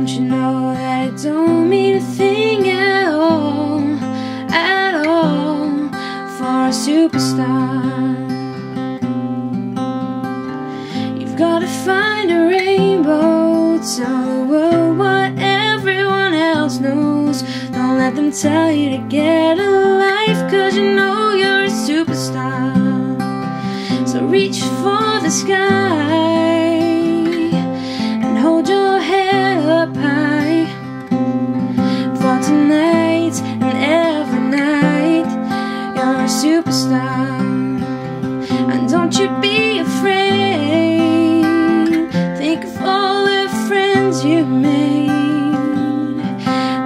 Don't you know that it don't mean a thing at all, at all, for a superstar? You've gotta find a rainbow, tell the world what everyone else knows. Don't let them tell you to get a life, cause you know you're a superstar. So reach for the sky hold your head up high For tonight and every night. You're a superstar And don't you be afraid. Think of all the friends you made.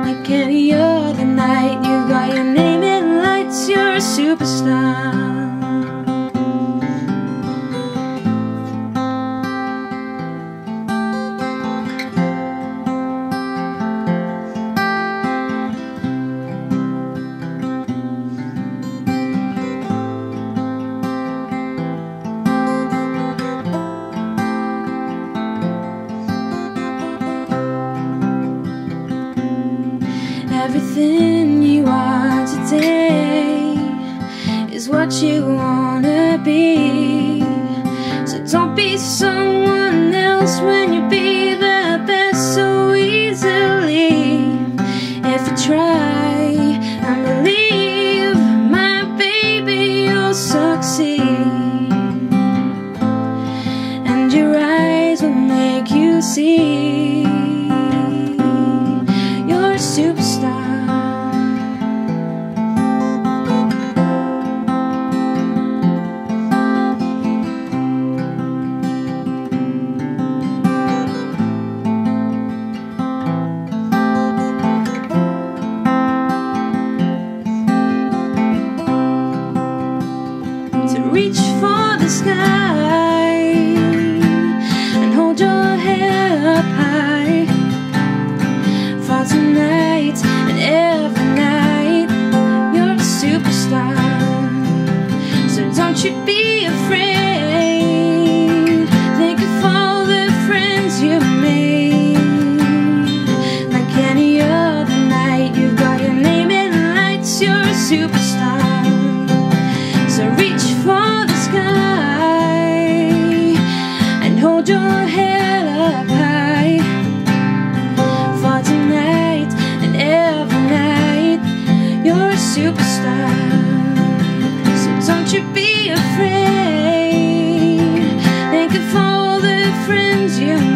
Like any other night You got your name in lights You're a superstar Everything you are today is what you wanna be. So don't be someone else when you be the best so easily. If you try and believe, my baby, you'll succeed. And your eyes will make you see you be afraid. Think of all the friends you made, like any other night. You've got your name in lights. You're a superstar. So don't you be afraid. Think of all the friends you